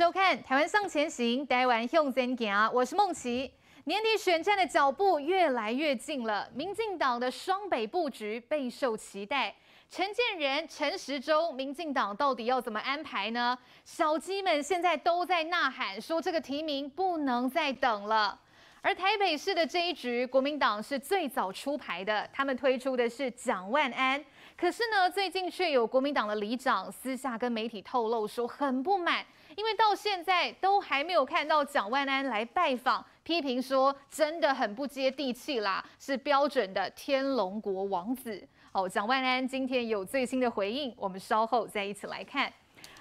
收看《台湾向前行》，台湾向前行。我是梦琪。年底选战的脚步越来越近了，民进党的双北布局备受期待。陈建仁、陈时中，民进党到底要怎么安排呢？小鸡们现在都在呐喊，说这个提名不能再等了。而台北市的这一局，国民党是最早出牌的，他们推出的是蒋万安。可是呢，最近却有国民党的里长私下跟媒体透露说很不满，因为到现在都还没有看到蒋万安来拜访，批评说真的很不接地气啦，是标准的天龙国王子。哦，蒋万安今天有最新的回应，我们稍后再一起来看。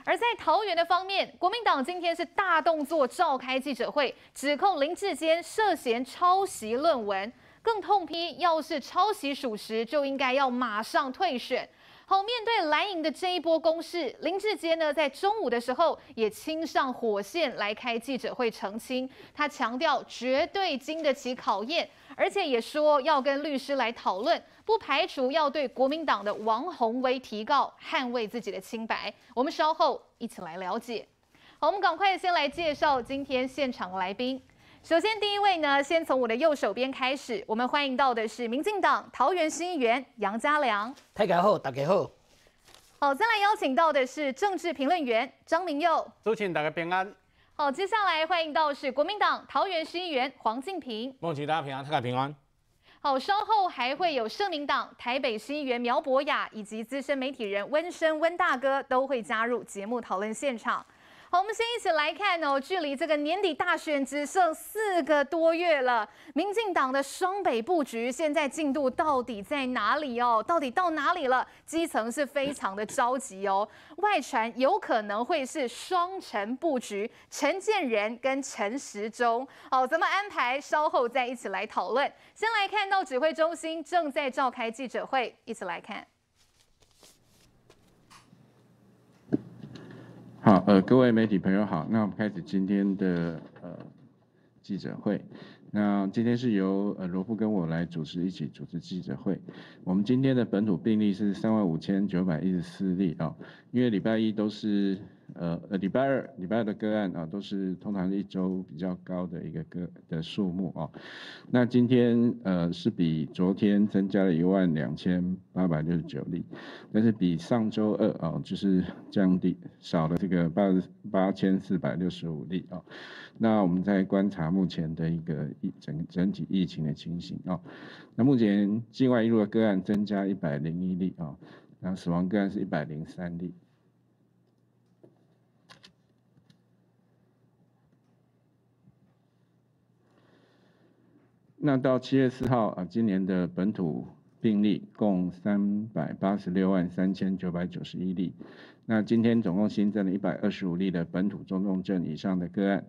而在桃园的方面，国民党今天是大动作召开记者会，指控林志坚涉嫌抄袭论文。更痛批，要是抄袭属实，就应该要马上退选。好，面对蓝营的这一波攻势，林志坚呢在中午的时候也亲上火线来开记者会澄清，他强调绝对经得起考验，而且也说要跟律师来讨论，不排除要对国民党的王宏威提告，捍卫自己的清白。我们稍后一起来了解。好，我们赶快先来介绍今天现场来宾。首先，第一位呢，先从我的右手边开始。我们欢迎到的是民进党桃园新议员杨家良。大家好，大家好。好，再来邀请到的是政治评论员张明佑。祝请大家平安。好，接下来欢迎到是国民党桃园新议员黄敬平。恭喜大家平安，大家平安。好，稍后还会有社民党台北新议员苗博雅以及资深媒体人温生温大哥都会加入节目讨论现场。好，我们先一起来看哦，距离这个年底大选只剩四个多月了，民进党的双北布局现在进度到底在哪里哦？到底到哪里了？基层是非常的着急哦，外传有可能会是双城布局，陈建仁跟陈时中，好，怎么安排？稍后再一起来讨论。先来看到指挥中心正在召开记者会，一起来看。好，呃，各位媒体朋友好，那我们开始今天的呃记者会。那今天是由呃罗富跟我来主持一起主持记者会。我们今天的本土病例是三万五千九百一十四例啊，因为礼拜一都是。呃呃，礼拜二、礼拜二的个案啊，都是通常一周比较高的一个个的数目哦。那今天呃是比昨天增加了一万两千八百六十九例，但是比上周二啊就是降低少了这个八八千四百六十五例啊。那我们在观察目前的一个疫整整体疫情的情形啊。那目前境外一入的个案增加一百零一例啊，然后死亡个案是一百零三例。那到七月四号啊，今年的本土病例共三百八十六万三千九百九十一例。那今天总共新增了一百二十五例的本土中重症以上的个案。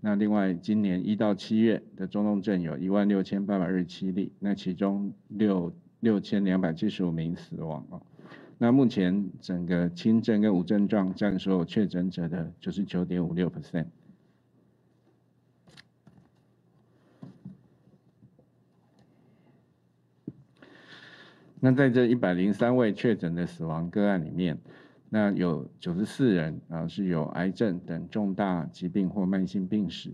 那另外，今年一到七月的中重症有一万六千八百二十七例，那其中六六千两百七十五名死亡哦。那目前整个轻症跟无症状占所有确诊者的九十九点五六 percent。那在这一百零三位确诊的死亡个案里面，那有九十四人啊是有癌症等重大疾病或慢性病史，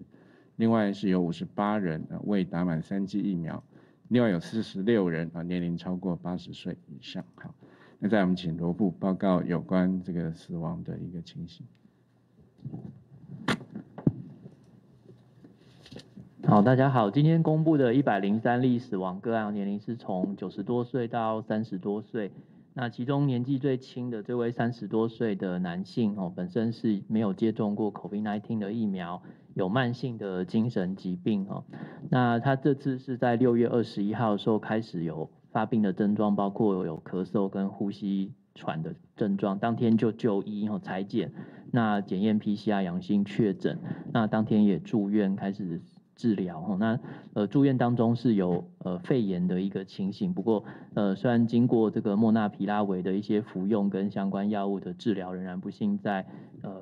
另外是有五十八人啊未打满三剂疫苗，另外有四十六人啊年龄超过八十岁以上。好，那在我们请罗部报告有关这个死亡的一个情形。好，大家好，今天公布的一百零三例死亡个案，年龄是从九十多岁到三十多岁。那其中年纪最轻的这位三十多岁的男性哦，本身是没有接种过 COVID-19 的疫苗，有慢性的精神疾病哦。那他这次是在六月二十一号的时候开始有发病的症状，包括有咳嗽跟呼吸喘的症状，当天就就医后裁检，那检验 PCR 阳性确诊，那当天也住院开始。治疗哈，那呃住院当中是有呃肺炎的一个情形，不过呃虽然经过这个莫纳皮拉韦的一些服用跟相关药物的治疗，仍然不幸在呃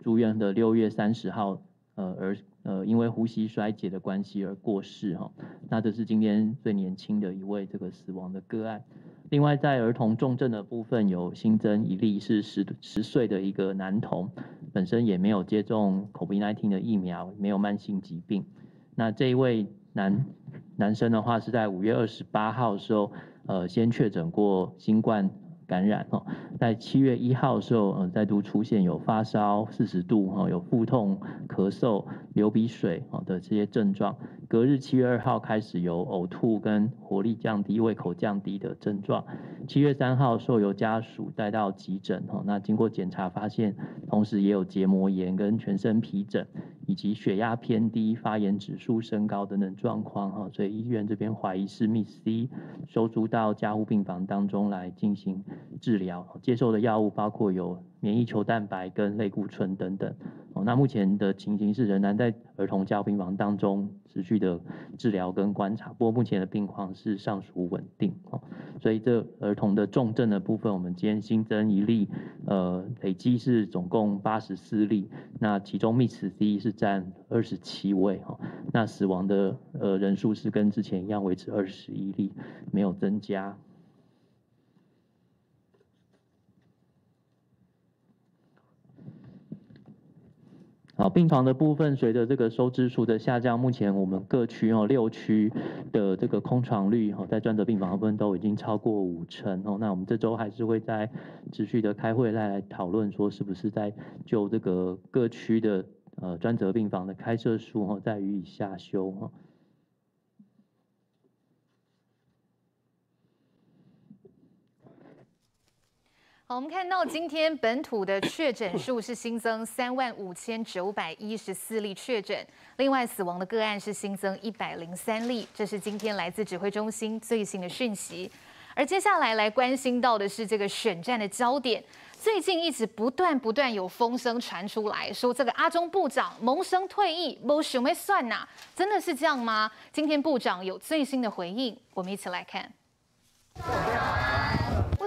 住院的六月三十号呃而呃因为呼吸衰竭的关系而过世哈，那这是今天最年轻的一位这个死亡的个案。另外，在儿童重症的部分，有新增一例是十十岁的一个男童，本身也没有接种 COVID-19 的疫苗，没有慢性疾病。那这一位男男生的话，是在五月二十八号的时候，呃，先确诊过新冠。感染哦，在七月一号的时候，呃，再度出现有发烧四十度哈，有腹痛、咳嗽、流鼻水哦的这些症状。隔日七月二号开始有呕吐跟活力降低、胃口降低的症状。七月三号时候由家属带到急诊哈，那经过检查发现，同时也有结膜炎跟全身皮疹，以及血压偏低、发炎指数升高等等状况哈，所以医院这边怀疑是 Miss C 收租到加护病房当中来进行。治疗接受的药物包括有免疫球蛋白跟类固醇等等。哦，那目前的情形是仍然在儿童加护病房当中持续的治疗跟观察，不过目前的病况是尚属稳定。哦，所以这儿童的重症的部分，我们今天新增一例，呃，累计是总共八十四例。那其中 Miss C 是占二十七位。哈，那死亡的呃人数是跟之前一样维持二十一例，没有增加。好，病床的部分随着这个收支数的下降，目前我们各区哦六区的这个空床率哦，在专责病房部分都已经超过五成哦。那我们这周还是会在持续的开会来来讨论，说是不是在就这个各区的呃专责病房的开设数哦，再予以下修哈。我们看到今天本土的确诊数是新增三万五千九百一十四例确诊，另外死亡的个案是新增一百零三例，这是今天来自指挥中心最新的讯息。而接下来来关心到的是这个选战的焦点，最近一直不断不断有风声传出来说，这个阿中部长萌生退役，不想没算呐，真的是这样吗？今天部长有最新的回应，我们一起来看。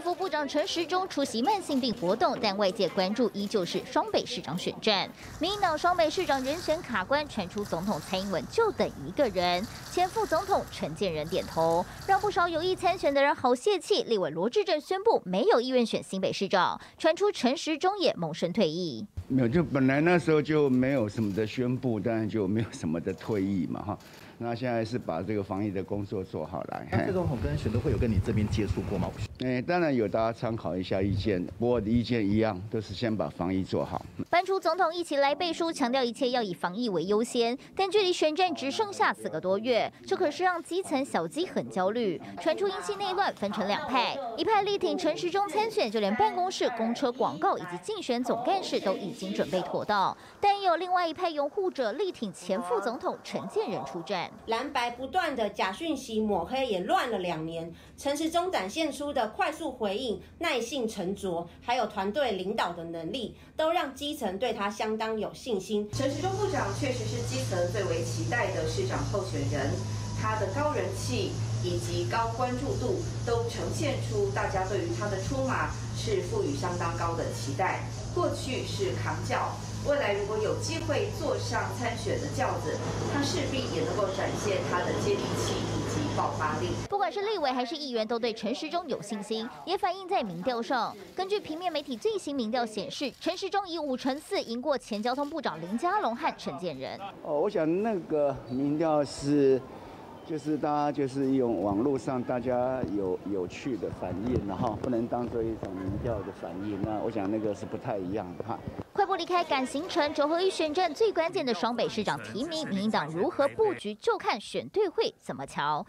副部长陈时中出席慢性病活动，但外界关注依旧是双北市长选战。民进党双北市长人选卡关，传出总统蔡英文就等一个人。前副总统陈建仁点头，让不少有意参选的人好泄气。立委罗志正宣布没有意愿选新北市长，传出陈时中也萌生退役。没有，就本来那时候就没有什么的宣布，当然就没有什么的退役嘛，哈。那现在是把这个防疫的工作做好来。那副总统跟选都会有跟你这边接触过吗？哎，当然有，大家参考一下意见。不过的意见一样，都是先把防疫做好。搬出总统一起来背书，强调一切要以防疫为优先。但距离选战只剩下四个多月，这可是让基层小鸡很焦虑。传出引起内乱，分成两派，一派力挺陈时中参选，就连办公室、公车广告以及竞选总干事都已经准备妥当。但也有另外一派拥护者力挺前副总统陈建仁出战。蓝白不断的假讯息抹黑，也乱了两年。陈时中展现出的快速回应、耐性沉着，还有团队领导的能力，都让基层对他相当有信心。陈时中部长确实是基层最为期待的市长候选人，他的高人气以及高关注度，都呈现出大家对于他的出马是赋予相当高的期待。过去是扛轿。未来如果有机会坐上参选的轿子，他势必也能够展现他的接地气以及爆发力。不管是立委还是议员，都对陈时中有信心，也反映在民调上。根据平面媒体最新民调显示，陈时中以五成四赢过前交通部长林佳龙和陈建仁。哦，我想那个民调是。就是大家就是用网络上大家有有趣的反应，然后不能当做一种民调的反应。那我想那个是不太一样的哈。快步离开赶行程，九合一选战最关键的双北市长提名，民进党如何布局，就看选对会怎么瞧。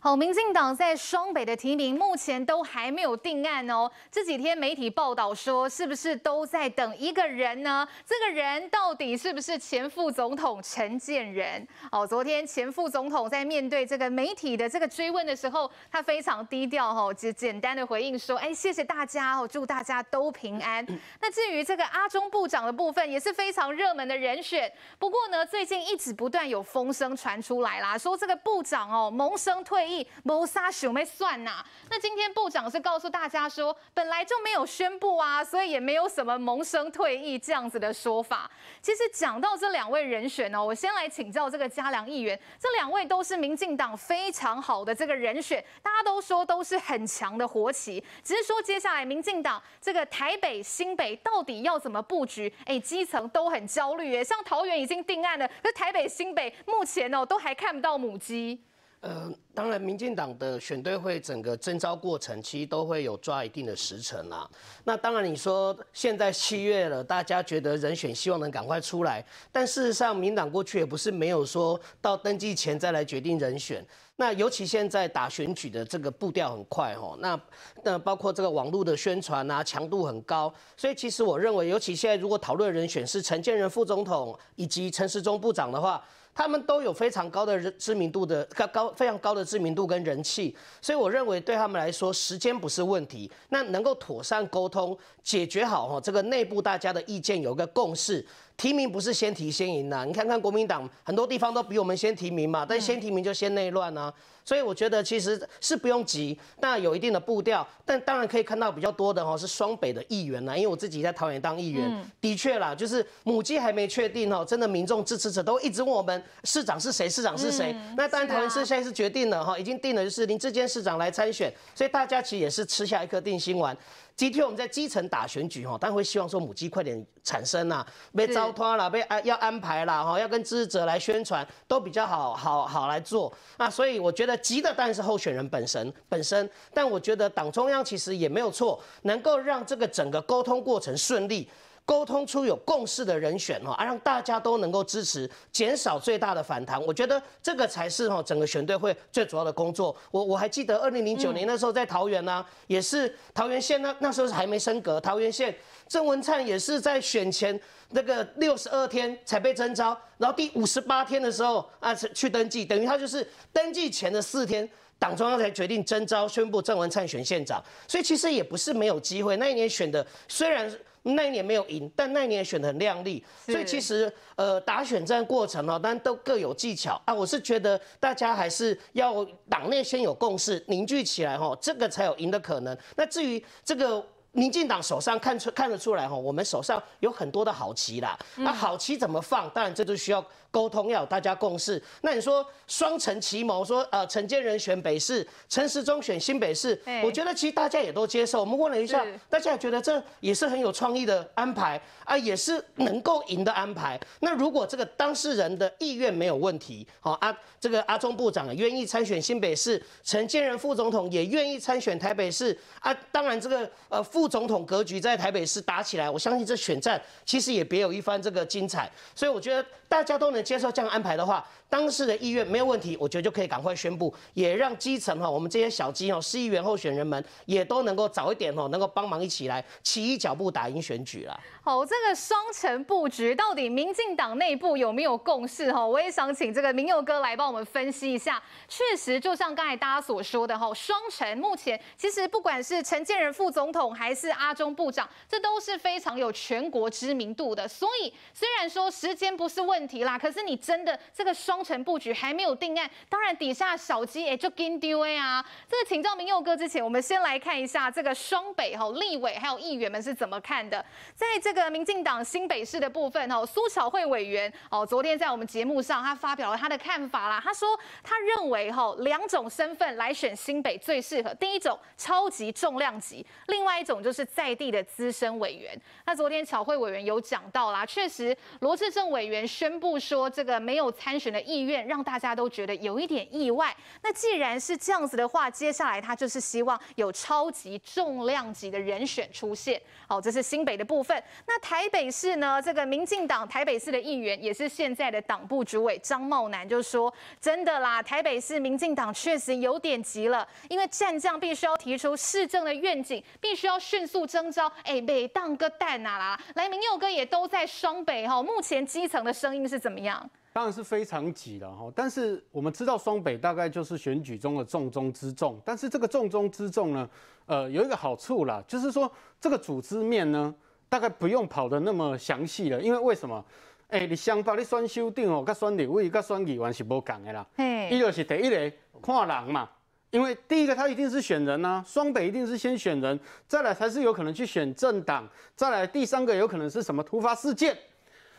好，民进党在双北的提名目前都还没有定案哦。这几天媒体报道说，是不是都在等一个人呢？这个人到底是不是前副总统陈建仁？哦，昨天前副总统在面对这个媒体的这个追问的时候，他非常低调哈，只简单的回应说：“哎，谢谢大家哦，祝大家都平安。”那至于这个阿中部长的部分，也是非常热门的人选。不过呢，最近一直不断有风声传出来啦，说这个部长哦萌生退役。谋杀熊没算呐。那今天部长是告诉大家说，本来就没有宣布啊，所以也没有什么萌生退役这样子的说法。其实讲到这两位人选呢，我先来请教这个嘉良议员，这两位都是民进党非常好的这个人选，大家都说都是很强的活棋，只是说接下来民进党这个台北、新北到底要怎么布局？哎，基层都很焦虑耶，像桃园已经定案了，可是台北、新北目前哦都还看不到母鸡。呃，当然，民进党的选队会整个征召过程，其实都会有抓一定的时程啦。那当然，你说现在七月了，大家觉得人选希望能赶快出来，但事实上，民党过去也不是没有说到登记前再来决定人选。那尤其现在打选举的这个步调很快哦，那那包括这个网络的宣传啊，强度很高。所以其实我认为，尤其现在如果讨论人选是陈建仁副总统以及陈时中部长的话。他们都有非常高的知名度的高高非常高的知名度跟人气，所以我认为对他们来说时间不是问题。那能够妥善沟通解决好哈这个内部大家的意见有个共识。提名不是先提先赢呐，你看看国民党很多地方都比我们先提名嘛，但先提名就先内乱啊。所以我觉得其实是不用急，那有一定的步调。但当然可以看到比较多的哈是双北的议员呐，因为我自己在桃园当议员，的确啦，就是母鸡还没确定哦，真的民众支持者都一直问我们市长是谁，市长是谁。那当然桃园市现在是决定了哈，已经定了就是林志坚市长来参选，所以大家其实也是吃下一颗定心丸。今天我们在基层打选举哈，当然会希望说母鸡快点产生啦，被糟蹋了，被安要安排啦哈，要跟支持者来宣传都比较好好好来做。那所以我觉得急的当然是候选人本身本身，但我觉得党中央其实也没有错，能够让这个整个沟通过程顺利。沟通出有共识的人选哈，啊，让大家都能够支持，减少最大的反弹。我觉得这个才是哈整个选队会最主要的工作。我我还记得二零零九年那时候在桃园呢，也是桃园县那那时候是还没升格，桃园县郑文灿也是在选前那个六十二天才被征召，然后第五十八天的时候啊去登记，等于他就是登记前的四天，党中央才决定征召宣布郑文灿选县长。所以其实也不是没有机会，那一年选的虽然。那一年没有赢，但那一年选的很亮丽，所以其实呃打选战过程哦，但都各有技巧啊。我是觉得大家还是要党内先有共识，凝聚起来哈，这个才有赢的可能。那至于这个。民进党手上看出看得出来哈，我们手上有很多的好棋啦。那好棋怎么放？当然这就需要沟通，要有大家共识。那你说双城奇谋，说呃陈建仁选北市，陈时中选新北市，我觉得其实大家也都接受。我们问了一下，大家也觉得这也是很有创意的安排啊，也是能够赢的安排。那如果这个当事人的意愿没有问题，好啊，这个阿中部长愿意参选新北市，陈建仁副总统也愿意参选台北市啊，当然这个呃副。副总统格局在台北市打起来，我相信这选战其实也别有一番这个精彩，所以我觉得大家都能接受这样安排的话。当时的意愿没有问题，我觉得就可以赶快宣布，也让基层哈，我们这些小鸡哦，市议员候选人们也都能够早一点哦，能够帮忙一起来起一脚步打赢选举了。好，这个双城布局到底民进党内部有没有共识哈？我也想请这个明佑哥来帮我们分析一下。确实，就像刚才大家所说的哈，双城目前其实不管是陈建仁副总统还是阿中部长，这都是非常有全国知名度的。所以虽然说时间不是问问题啦，可是你真的这个双。城布局还没有定案，当然底下小鸡也就跟丢啊。这个请教明佑哥之前，我们先来看一下这个双北哈立委还有议员们是怎么看的。在这个民进党新北市的部分哈，苏巧慧委员哦，昨天在我们节目上他发表了他的看法啦。他说他认为哈两种身份来选新北最适合，第一种超级重量级，另外一种就是在地的资深委员。那昨天巧慧委员有讲到啦，确实罗志正委员宣宣布说这个没有参选的。意愿让大家都觉得有一点意外。那既然是这样子的话，接下来他就是希望有超级重量级的人选出现。好，这是新北的部分。那台北市呢？这个民进党台北市的议员也是现在的党部主委张茂南就说：“真的啦，台北市民进党确实有点急了，因为战将必须要提出市政的愿景，必须要迅速征召。哎，北当个蛋啊啦！来，明佑哥也都在双北哈。目前基层的声音是怎么样？”当然是非常挤了哈，但是我们知道双北大概就是选举中的重中之重，但是这个重中之重呢，呃，有一个好处啦，就是说这个组织面呢，大概不用跑得那么详细了，因为为什么？哎，你想法你选修订哦，跟选立委、跟选议员是无共的啦，伊就是第一个看人嘛，因为第一个他一定是选人呐、双北一定是先选人，再来才是有可能去选政党，再来第三个有可能是什么突发事件。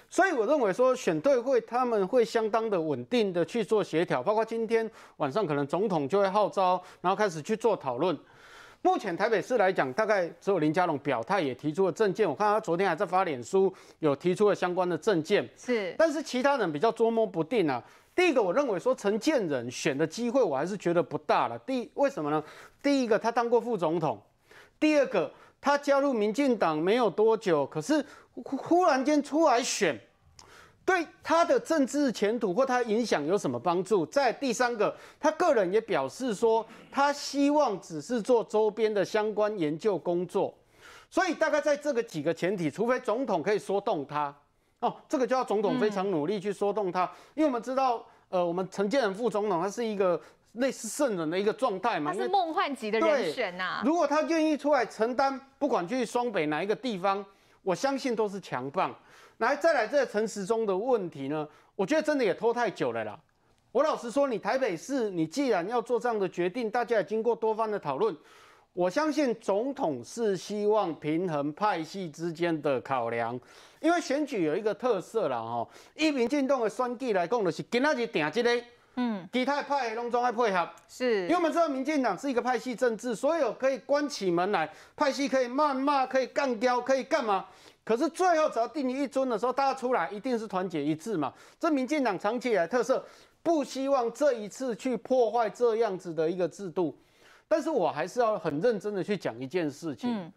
所以我认为说选对会他们会相当的稳定的去做协调，包括今天晚上可能总统就会号召，然后开始去做讨论。目前台北市来讲，大概只有林佳龙表态也提出了政见，我看他昨天还在发脸书有提出了相关的政见，是，但是其他人比较捉摸不定啊。第一个，我认为说陈建仁选的机会，我还是觉得不大了。第一为什么呢？第一个，他当过副总统；第二个，他加入民进党没有多久，可是忽忽然间出来选，对他的政治前途或他影响有什么帮助？在第三个，他个人也表示说，他希望只是做周边的相关研究工作。所以大概在这个几个前提，除非总统可以说动他。哦，这个就要总统非常努力去说动他，因为我们知道，呃，我们陈建仁副总统他是一个类似圣人的一个状态嘛，他是梦幻级的人选呐、如果他愿意出来承担，不管去双北哪一个地方，我相信都是强棒。来，再来这个陈时中的问题呢，我觉得真的也拖太久了啦。我老实说，你台北市，你既然要做这样的决定，大家也经过多方的讨论。我相信总统是希望平衡派系之间的考量，因为选举有一个特色啦，哈，一民进党的选举来讲，就是今仔日定这个，嗯，其他派拢总爱配合，是因为我们知道民进党是一个派系政治，所有可以关起门来，派系可以谩骂，可以干掉，可以干嘛？可是最后只要定你一尊的时候，大家出来一定是团结一致嘛。这民进党长期以来特色，不希望这一次去破坏这样子的一个制度。但是我还是要很认真的去讲一件事情。嗯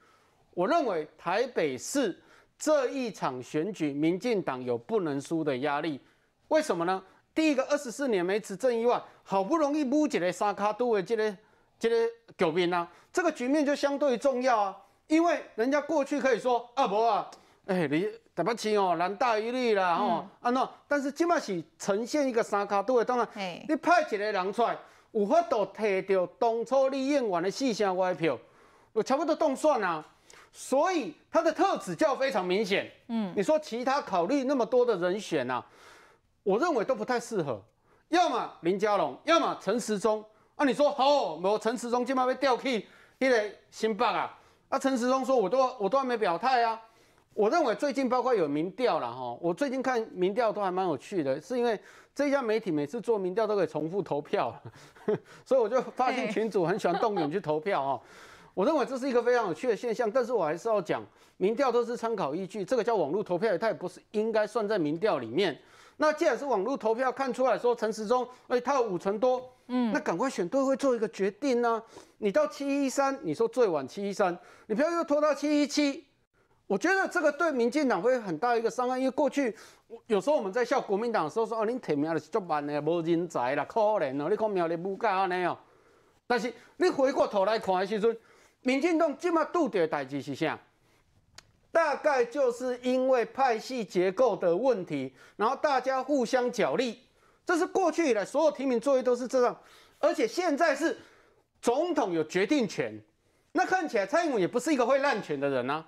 我认为台北市这一场选举，民进党有不能输的压力。为什么呢？第一个，二十四年没执政以外，好不容易补一个三卡都的这个这个局面啊，这个局面就相对重要啊。因为人家过去可以说啊，无啊，哎、你台北市哦，难大于绿啦，吼、啊那，但是即摆是呈现一个三卡都的，当然嘿，你派一个人出来，有法度摕到当初你演员的四成外票，我差不多动算啊。所以他的特质就要非常明显。嗯，你说其他考虑那么多的人选啊，我认为都不太适合。要么林佳龙，要么陈时中。啊，你说好，我陈时中今晚被调去那个新北啊？啊，陈时中说我都我都还没表态啊。我认为最近包括有民调了哈，我最近看民调都还蛮有趣的，是因为这家媒体每次做民调都可以重复投票，所以我就发现群主很喜欢动员去投票哦。我认为这是一个非常有趣的现象，但是我还是要讲，民调都是参考依据，这个叫网络投票，它也不是应该算在民调里面。那既然是网络投票，看出来说陈时中，哎，他有五成多，嗯，那赶快选对会做一个决定呢、你到七一三，你说最晚七一三，你不要又拖到七一七，我觉得这个对民进党会很大一个伤害，因为过去有时候我们在笑国民党的时候说，哦，恁提名的是足慢的，无人才啦，可怜哦，你看苗栗武甲安尼哦。但是你回过头来看的时阵，民进党即马拄到的代志是啥？大概就是因为派系结构的问题，然后大家互相角力，这是过去以来所有提名作业都是这样，而且现在是总统有决定权，那看起来蔡英文也不是一个会滥权的人啊，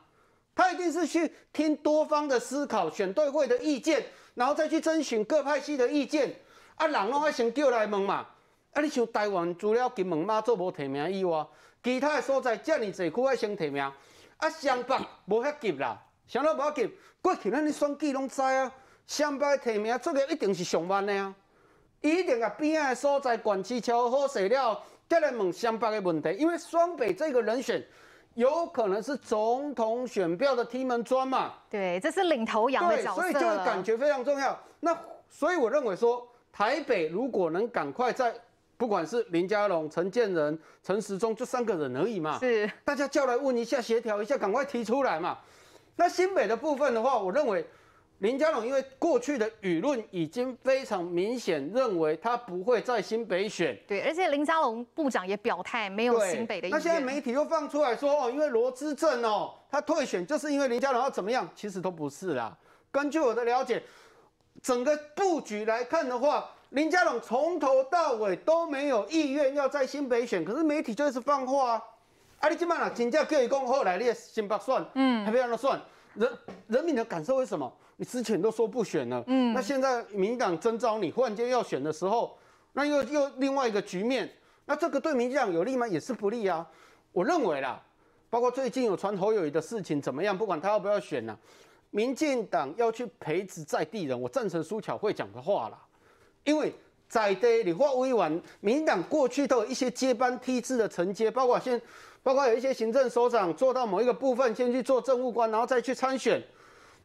他一定是去听多方的思考、选对会的意见，然后再去征询各派系的意见。啊，人拢爱先叫来问嘛。啊，你像台湾除了金门马祖无提名以外，其他的所在遮尔济区爱先提名。啊，双北无遐急啦，啥都无遐急。过去咱咧选举拢知啊，双北提名作业一定是上万的啊。伊一定啊边仔的所在管区调好势了，再来问双北的问题，因为双北这个人选有可能是总统选票的踢门砖嘛。对，这是领头羊的对，角色所以这个感觉非常重要。那所以我认为说，台北如果能赶快在，不管是林佳龙、陈建仁、陈时中，就三个人而已嘛，是大家叫来问一下，协调一下，赶快提出来嘛。那新北的部分的话，我认为林佳龙因为过去的舆论已经非常明显，认为他不会在新北选。对，而且林佳龙部长也表态没有新北的意那现在。媒体又放出来说，哦，因为罗之正哦，他退选就是因为林佳龙要怎么样？其实都不是啦。根据我的了解，整个布局来看的话，林佳龙从头到尾都没有意愿要在新北选，可是媒体就是放话啊。啊，你今晚啊，请假叫伊讲后来你的新北算，嗯，还不让他算，人人民的感受为什么？你之前都说不选了，嗯，那现在民进党征召你，忽然间要选的时候，那又又另外一个局面。那这个对民进党有利吗？也是不利啊。我认为啦，包括最近有传侯友谊的事情怎么样，不管他要不要选呢，民进党要去培植在地人，我赞成苏巧慧讲的话啦，因为在地理化委员，民进党过去都有一些接班梯次的承接，包括现，包括有一些行政首长做到某一个部分，先去做政务官，然后再去参选。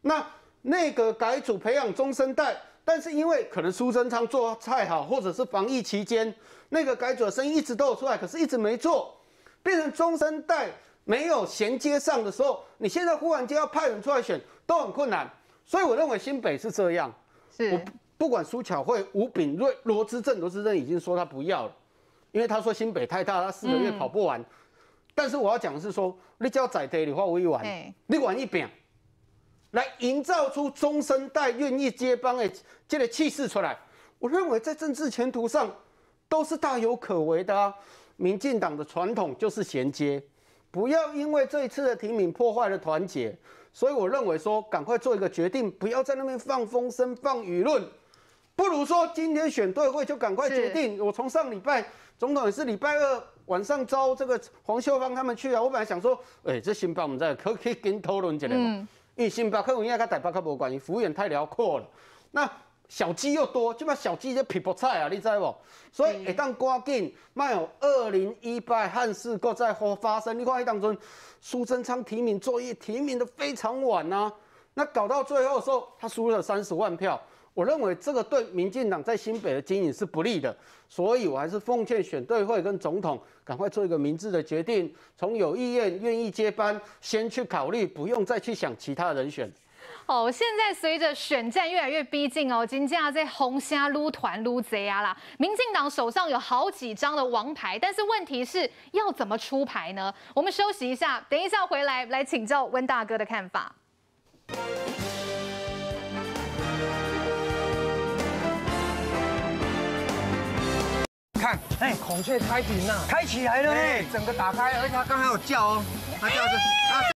那内阁改组培养中生代，但是因为可能苏贞昌做太好，或者是防疫期间那个改组的声音一直都有出来，可是一直没做，变成中生代没有衔接上的时候，你现在忽然间要派人出来选都很困难。所以我认为新北是这样，是我不管苏巧慧、吴炳瑞、罗志正，罗志正已经说他不要了，因为他说新北太大，他四个月跑不完。但是我要讲的是说，你只要在地的话，委员，你玩一饼。来营造出中生代愿意接班的这个气势出来，我认为在政治前途上都是大有可为的啊。民进党的传统就是衔接，不要因为这一次的提名破坏了团结，所以我认为说赶快做一个决定，不要在那边放风声、放舆论，不如说今天选对会就赶快决定。我从上礼拜总统也是礼拜二晚上招这个黄秀芳他们去啊，我本来想说，哎，这新北我们在可可以跟讨论一下嘛。因为新北可能应该跟台北较无关系，幅员太辽阔了。那小鸡又多，就把小鸡就皮薄菜啊，你知不？所以一旦赶紧，卖有二零一八汉事搁再发发生。你看一当中，苏贞昌提名作业提名的非常晚呐，那搞到最后的时候，他输了三十万票。我认为这个对民进党在新北的经营是不利的，所以我还是奉劝选对会跟总统赶快做一个明智的决定，从有意愿愿意接班先去考虑，不用再去想其他人选。哦，现在随着选战越来越逼近哦，金价在红虾撸团撸贼啊啦，民进党手上有好几张的王牌，但是问题是要怎么出牌呢？我们休息一下，等一下回来来请教温大哥的看法。看，哎，孔雀开屏了，开起来了，哎，整个打开，而且它刚才有叫哦，它叫着，它。